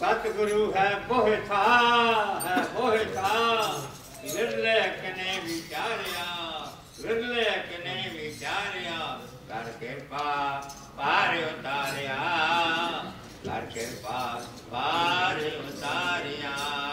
सतगुरु है बोहे था है बोहे था विरले कने विचारिया विरले कने विचारिया। कर कृपा, पार उतारिया। कर कृपा, पार उतारिया।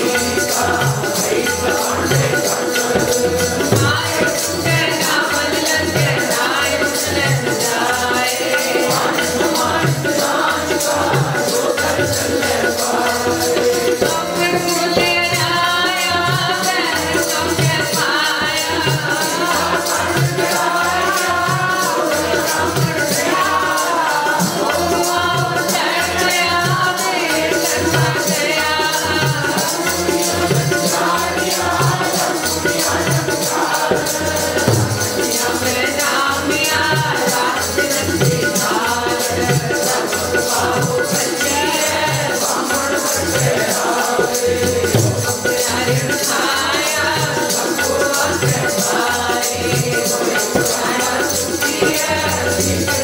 Christmas.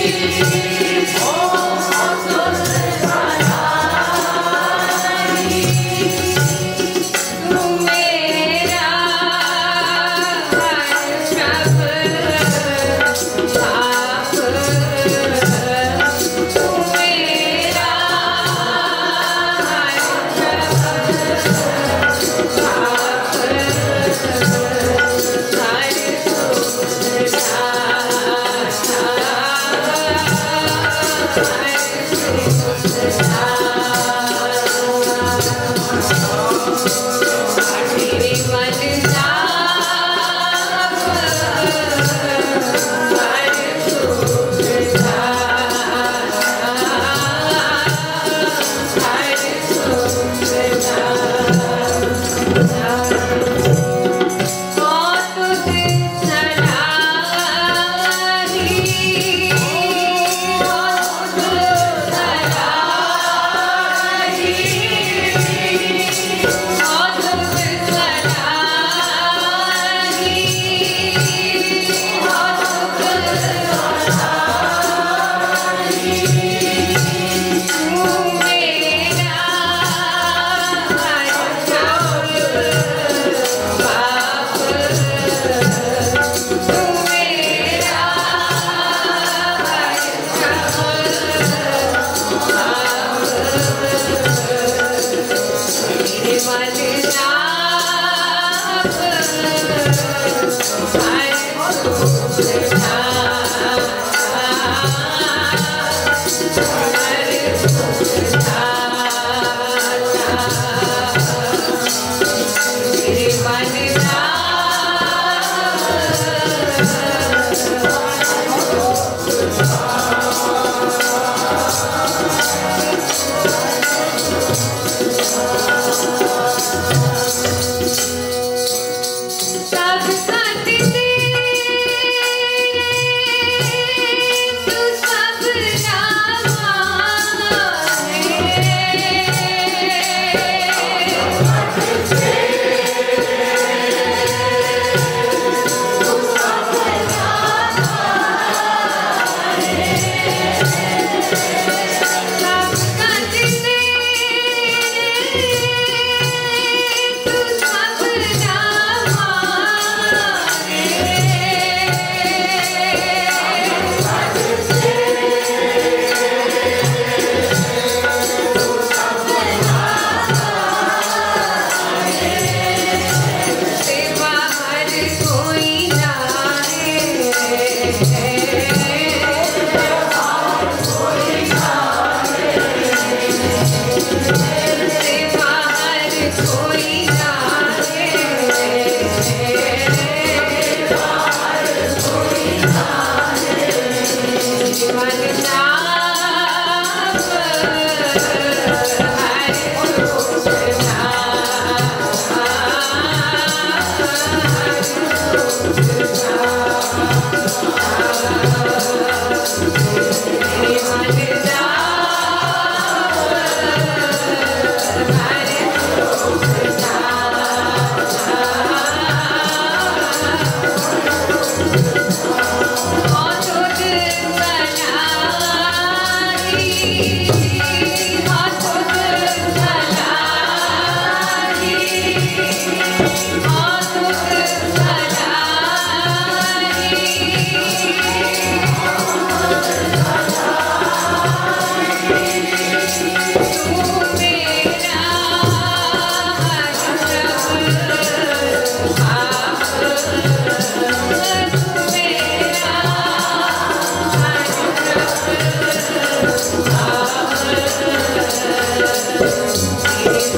Oh Krishna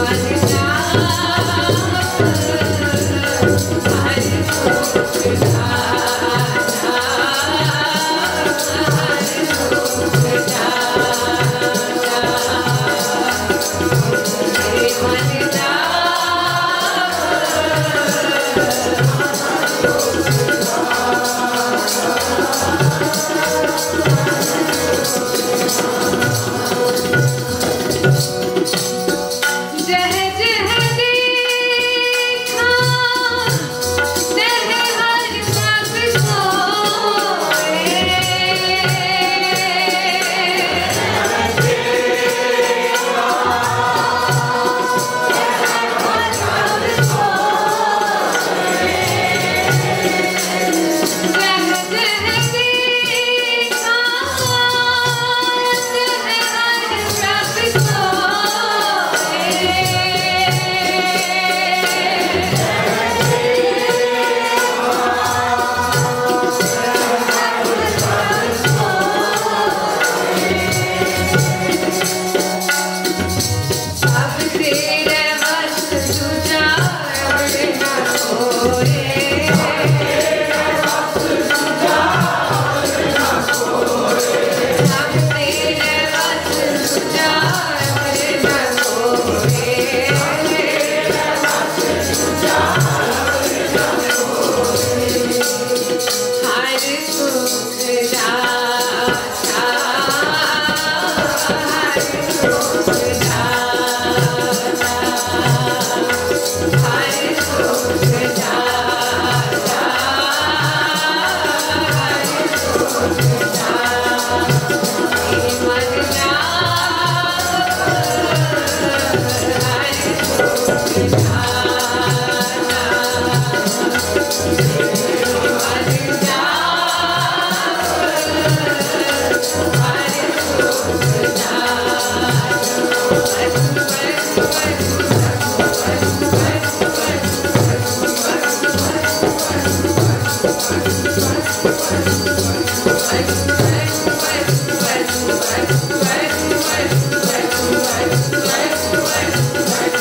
Gracias.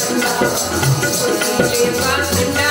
जय वृंदा